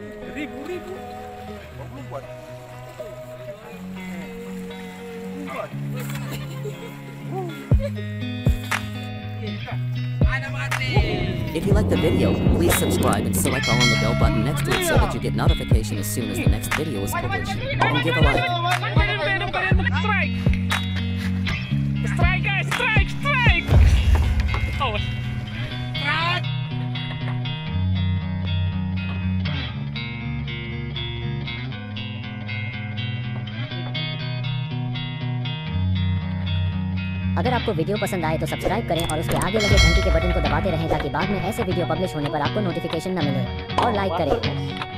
Ribu, ribu. If you like the video, please subscribe and select all on the bell button next to it so that you get notification as soon as the next video is published. And give a like. अगर आपको video पसंद आए तो subscribe करें और उसके आगे लगे घंटी के बटन को दबाते रहें ताकि बाद में ऐसे वीडियो पब्लिश होने पर आपको नोटिफिकेशन न मिले। और लाइक करें।